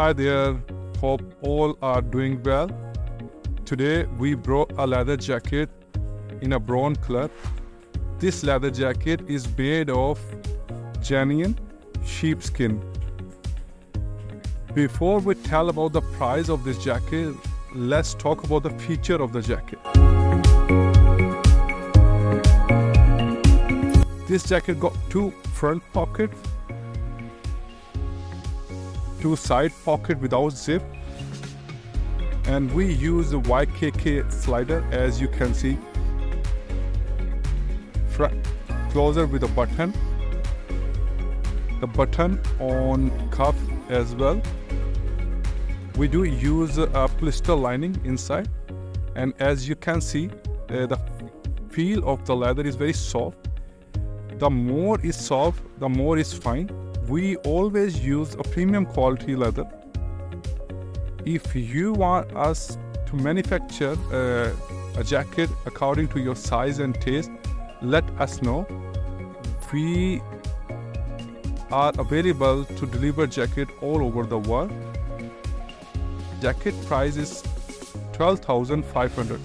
Hi there, hope all are doing well. Today we brought a leather jacket in a brown color. This leather jacket is made of genuine sheepskin. Before we tell about the price of this jacket, let's talk about the feature of the jacket. This jacket got two front pockets two side pocket without zip. And we use the YKK slider as you can see. Closer with a button. The button on cuff as well. We do use a polyester lining inside. And as you can see uh, the feel of the leather is very soft. The more is soft the more is fine we always use a premium quality leather. If you want us to manufacture uh, a jacket according to your size and taste, let us know. We are available to deliver jacket all over the world. Jacket price is 12,500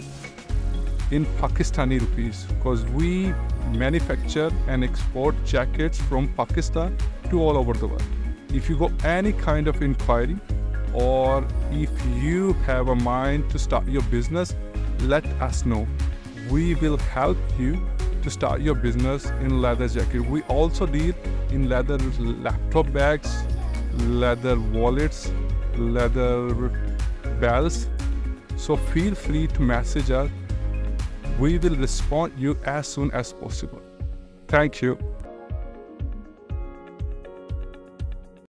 in Pakistani rupees because we manufacture and export jackets from Pakistan to all over the world. If you got any kind of inquiry or if you have a mind to start your business, let us know. We will help you to start your business in leather jacket. We also deal in leather laptop bags, leather wallets, leather belts. So feel free to message us we will respond you as soon as possible. Thank you.